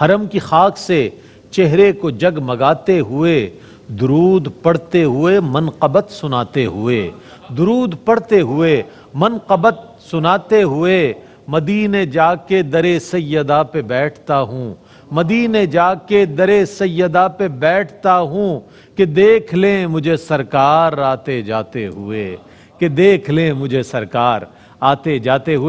हरम की खाक से चेहरे को जगमगाते हुए, दरूद पढ़ते हुए, मनकबत सुनाते हुए, दरूद पढ़ते हुए, मनकबत सुनाते हुए मदीने जाके दरे सैदा पे बैठता हूँ। मदीने जाके दरे सैदा पे बैठता हूँ कि देख लें मुझे सरकार आते जाते हुए, कि देख लें मुझे सरकार आते जाते हुए।